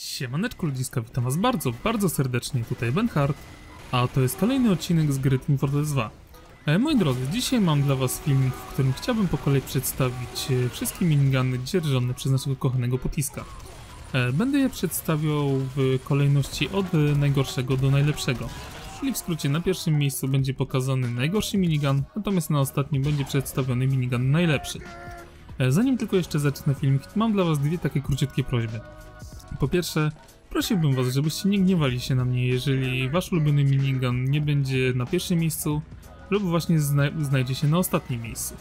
Siemaneczku ludziska, witam was bardzo, bardzo serdecznie, tutaj Ben Hart, a to jest kolejny odcinek z gry Team Fortress 2. E, moi drodzy, dzisiaj mam dla was filmik, w którym chciałbym po kolei przedstawić e, wszystkie minigany dzierżone przez naszego kochanego Potiska. E, będę je przedstawiał w kolejności od najgorszego do najlepszego. Czyli w skrócie na pierwszym miejscu będzie pokazany najgorszy minigun, natomiast na ostatnim będzie przedstawiony minigun najlepszy. Zanim tylko jeszcze zacznę filmik, mam dla was dwie takie króciutkie prośby. Po pierwsze, prosiłbym was, żebyście nie gniewali się na mnie, jeżeli wasz ulubiony minigun nie będzie na pierwszym miejscu lub właśnie zna znajdzie się na ostatnim miejscu.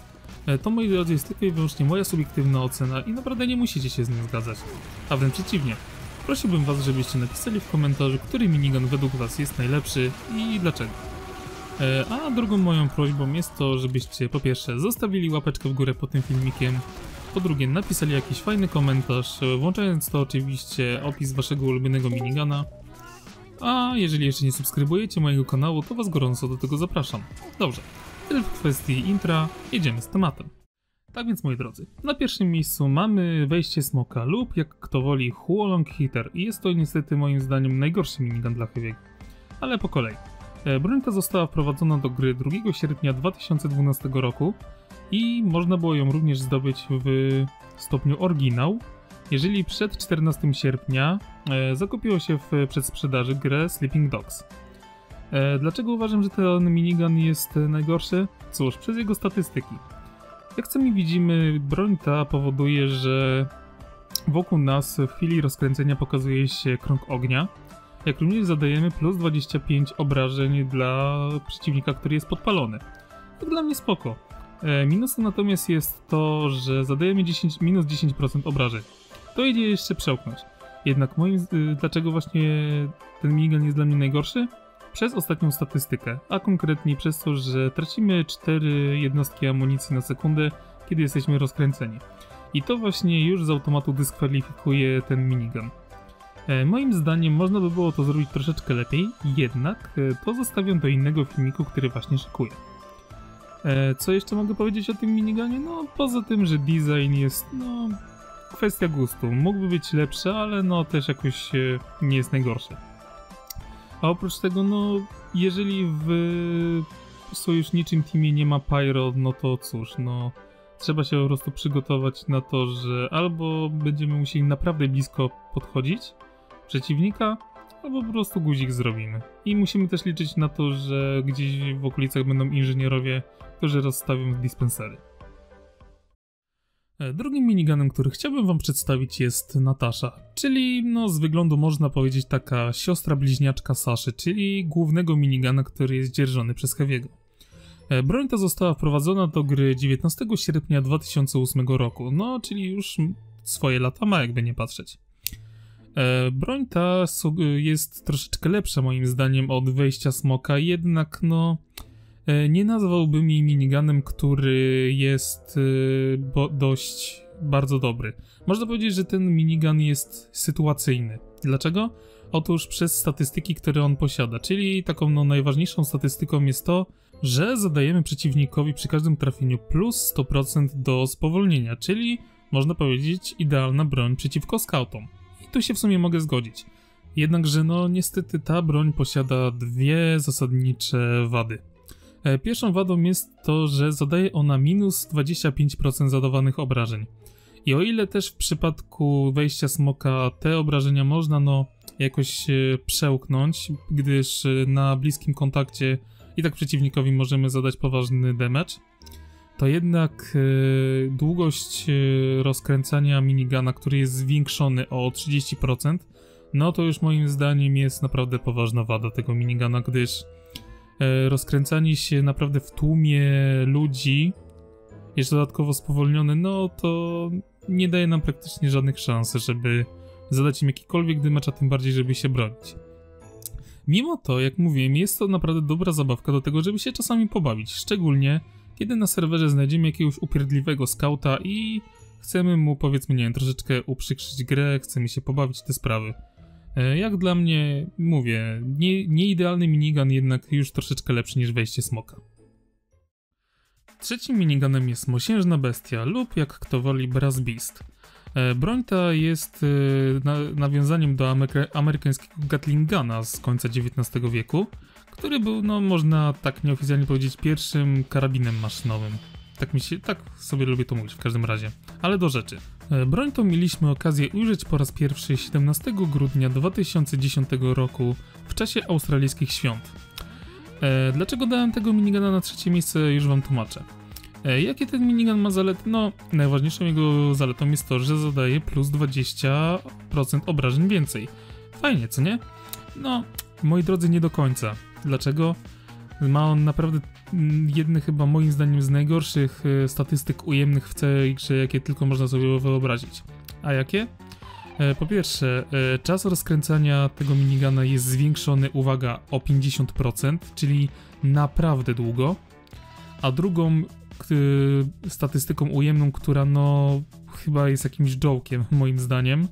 E, To moi drodzy jest tylko i wyłącznie moja subiektywna ocena i naprawdę nie musicie się z nią zgadzać. A wręcz przeciwnie. Prosiłbym was, żebyście napisali w komentarzu, który minigun według was jest najlepszy i dlaczego. E, A drugą moją prośbą jest to, żebyście po pierwsze zostawili łapeczkę w górę pod tym filmikiem, po drugie napisali jakiś fajny komentarz, e, włączając to oczywiście opis waszego ulubionego minigana. A jeżeli jeszcze nie subskrybujecie mojego kanału, to was gorąco do tego zapraszam. Dobrze, tyle w kwestii intra, jedziemy z tematem. Tak więc moi drodzy, na pierwszym miejscu mamy wejście smoka lub jak kto woli Huolong Hitter i jest to niestety moim zdaniem najgorszy minigun dla Heavy'ego. Ale po kolei. E, Broń ta została wprowadzona do gry 2 sierpnia 2012 roku i można było ją również zdobyć w stopniu oryginał, jeżeli przed 14 sierpnia e, zakupiło się w przedsprzedaży grę Sleeping Dogs. E, dlaczego uważam, że ten minigun jest najgorszy? Cóż, przez jego statystyki. Jak sami widzimy, broń ta powoduje, że wokół nas w chwili rozkręcenia pokazuje się krąg ognia, jak również zadajemy plus 25 obrażeń dla przeciwnika, który jest podpalony. To dla mnie spoko. E, minusem natomiast jest to, że zadajemy 10, minus 10% obrażeń. To idzie jeszcze przełknąć. Jednak moim, y, dlaczego właśnie ten minigun jest dla mnie najgorszy? Przez ostatnią statystykę, a konkretniej przez to, że tracimy 4 jednostki amunicji na sekundę, kiedy jesteśmy rozkręceni. I to właśnie już z automatu dyskwalifikuje ten minigun. E, Moim zdaniem można by było to zrobić troszeczkę lepiej, jednak e, to zostawiam do innego filmiku, który właśnie szykuję. E, Co jeszcze mogę powiedzieć o tym minigunie? No poza tym, że design jest no kwestia gustu. Mógłby być lepszy, ale no też jakoś e, nie jest najgorszy. A oprócz tego, no jeżeli w sojuszniczym teamie nie ma Pyro, no to cóż, no trzeba się po prostu przygotować na to, że albo będziemy musieli naprawdę blisko podchodzić przeciwnika, albo po prostu guzik zrobimy. I musimy też liczyć na to, że gdzieś w okolicach będą inżynierowie, którzy rozstawią dispensery. E, Drugim miniganem, który chciałbym wam przedstawić jest Natasza, czyli no z wyglądu można powiedzieć taka siostra bliźniaczka Saszy, czyli głównego minigana, który jest dzierżony przez Heavy'ego. E, Broń ta została wprowadzona do gry 19 sierpnia 2008 roku, no czyli już swoje lata ma jakby nie patrzeć. E, Broń ta jest troszeczkę lepsza moim zdaniem od wejścia smoka, jednak no e, nie nazwałbym jej miniganem, który jest e, dość bardzo dobry. Można powiedzieć, że ten minigun jest sytuacyjny. Dlaczego? Otóż przez statystyki, które on posiada, czyli taką no, najważniejszą statystyką jest to, że zadajemy przeciwnikowi przy każdym trafieniu plus 100% do spowolnienia, czyli można powiedzieć idealna broń przeciwko skautom. Tu się w sumie mogę zgodzić. Jednakże no niestety ta broń posiada dwie zasadnicze wady. E, Pierwszą wadą jest to, że zadaje ona minus 25% zadawanych obrażeń. I o ile też w przypadku wejścia smoka te obrażenia można no jakoś e, przełknąć, gdyż e, na bliskim kontakcie i tak przeciwnikowi możemy zadać poważny damage, to jednak e, długość e, rozkręcania minigana, który jest zwiększony o 30%, no to już moim zdaniem jest naprawdę poważna wada tego minigana, gdyż e, rozkręcanie się naprawdę w tłumie ludzi, jeszcze dodatkowo spowolnione, no to nie daje nam praktycznie żadnych szans, żeby zadać im jakikolwiek damage, a tym bardziej, żeby się bronić. Mimo to, jak mówiłem, jest to naprawdę dobra zabawka do tego, żeby się czasami pobawić, szczególnie kiedy na serwerze znajdziemy jakiegoś upierdliwego skauta i chcemy mu, powiedzmy, nie wiem, troszeczkę uprzykrzyć grę, chcemy się pobawić te sprawy. E, Jak dla mnie, mówię, nie, nie idealny minigun, jednak już troszeczkę lepszy niż wejście smoka. Trzecim miniganem jest Mosiężna Bestia lub jak kto woli Brass Beast. E, broń ta jest e, na, nawiązaniem do amery amerykańskiego Gatlingana z końca XIX wieku, który był, no można tak nieoficjalnie powiedzieć, pierwszym karabinem maszynowym. Tak mi się, tak sobie lubię to mówić w każdym razie. Ale do rzeczy. E, broń tą mieliśmy okazję ujrzeć po raz pierwszy 17 grudnia 2010 roku w czasie australijskich świąt. Dlaczego dałem tego minigana na trzecie miejsce już wam tłumaczę. E, jakie ten minigun ma zalety? No, najważniejszą jego zaletą jest to, że zadaje plus 20% obrażeń więcej. Fajnie, co nie? No, moi drodzy, nie do końca. Dlaczego? Ma on naprawdę mm, jedny chyba moim zdaniem z najgorszych e, statystyk ujemnych w całej grze, jakie tylko można sobie wyobrazić. A jakie? E, po pierwsze, czas rozkręcania tego minigana jest zwiększony, uwaga, o 50%, czyli naprawdę długo. A drugą statystyką ujemną, która no chyba jest jakimś joke'iem moim zdaniem,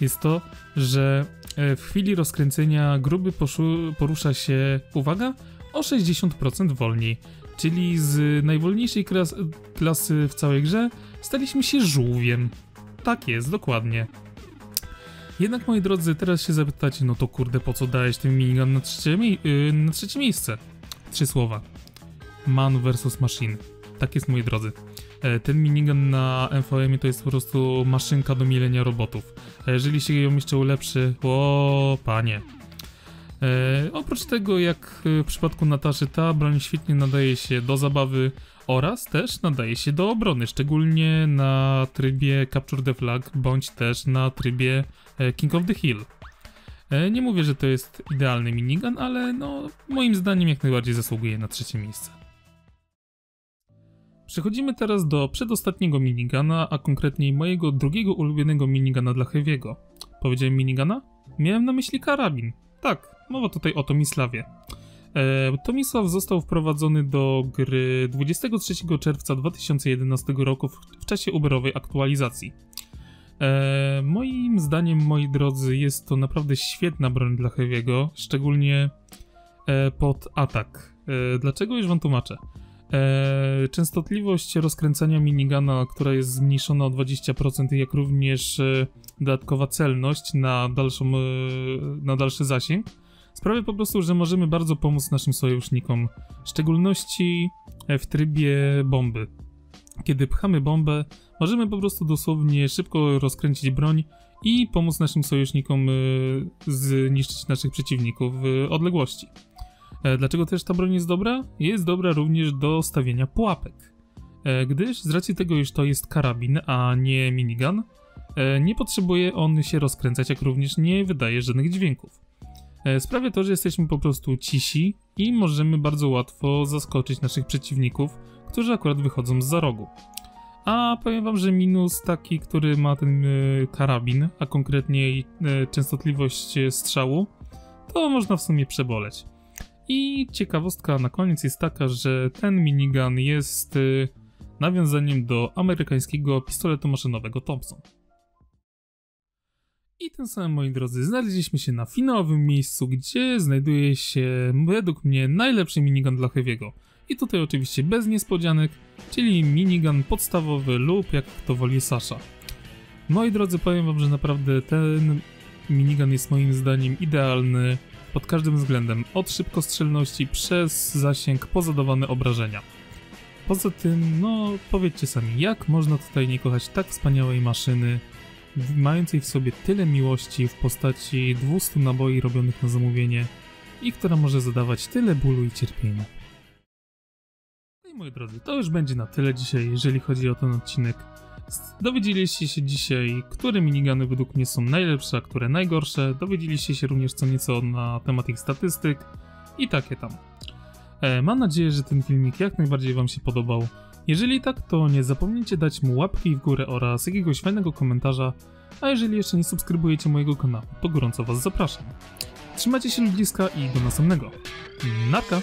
jest to, że w chwili rozkręcenia gruby porusza się, uwaga, o 60% wolniej. Czyli z najwolniejszej klas klasy w całej grze staliśmy się żółwiem. Tak jest, dokładnie. Jednak moi drodzy, teraz się zapytacie, no to kurde, po co dałeś ten minigun na trzecie, yy, na trzecie miejsce? Trzy słowa. Man versus machine. Tak jest, moi drodzy. E, ten minigun na MVM to jest po prostu maszynka do mielenia robotów. A jeżeli się ją jeszcze ulepszy, o panie, E, oprócz tego, jak w przypadku Nataszy, ta broń świetnie nadaje się do zabawy oraz też nadaje się do obrony, szczególnie na trybie Capture the Flag, bądź też na trybie e, King of the Hill. E, nie mówię, że to jest idealny minigun, ale no, moim zdaniem jak najbardziej zasługuje na trzecie miejsce. Przechodzimy teraz do przedostatniego minigana, a konkretniej mojego drugiego ulubionego minigana dla Heavy'ego. Powiedziałem minigana? Miałem na myśli karabin. Tak, Mowa tutaj o Tomislawie. E, Tomisław został wprowadzony do gry 23 czerwca 2011 roku w, w czasie Uberowej aktualizacji. E, moim zdaniem, moi drodzy, jest to naprawdę świetna broń dla Heavy'ego, szczególnie e, pod atak. E, dlaczego już wam tłumaczę? E, częstotliwość rozkręcania minigana, która jest zmniejszona o 20%, jak również e, dodatkowa celność na, dalszą, na dalszy zasięg, sprawia po prostu, że możemy bardzo pomóc naszym sojusznikom, w szczególności e, w trybie bomby. Kiedy pchamy bombę, możemy po prostu dosłownie szybko rozkręcić broń i pomóc naszym sojusznikom e, zniszczyć naszych przeciwników w odległości. E, dlaczego też ta broń jest dobra? Jest dobra również do stawiania pułapek. Gdyż z racji tego, iż to jest karabin, a nie minigun, nie potrzebuje on się rozkręcać, jak również nie wydaje żadnych dźwięków. E, sprawia to, że jesteśmy po prostu cisi i możemy bardzo łatwo zaskoczyć naszych przeciwników, którzy akurat wychodzą z za rogu. A powiem wam, że minus taki, który ma ten karabin, a konkretnie częstotliwość strzału, to można w sumie przeboleć. I ciekawostka na koniec jest taka, że ten minigun jest y, nawiązaniem do amerykańskiego pistoletu maszynowego Thompson. I tym samym, moi drodzy, znaleźliśmy się na finałowym miejscu, gdzie znajduje się, według mnie, najlepszy minigun dla Heavy'ego. I tutaj oczywiście bez niespodzianek, czyli minigun podstawowy lub jak to woli Sasha. Moi drodzy, powiem wam, że naprawdę ten minigun jest moim zdaniem idealny pod każdym względem, od szybkostrzelności przez zasięg po zadawane obrażenia. Poza tym, no powiedzcie sami, jak można tutaj nie kochać tak wspaniałej maszyny, mającej w sobie tyle miłości w postaci 200 naboi robionych na zamówienie i która może zadawać tyle bólu i cierpienia. No i moi drodzy, to już będzie na tyle dzisiaj, jeżeli chodzi o ten odcinek. Dowiedzieliście się dzisiaj, które minigany według mnie są najlepsze, a które najgorsze. Dowiedzieliście się również co nieco na temat ich statystyk i takie tam. E, mam nadzieję, że ten filmik jak najbardziej Wam się podobał. Jeżeli tak, to nie zapomnijcie dać mu łapki w górę oraz jakiegoś fajnego komentarza, a jeżeli jeszcze nie subskrybujecie mojego kanału, to gorąco Was zapraszam. Trzymajcie się ludziska i do następnego. Narka!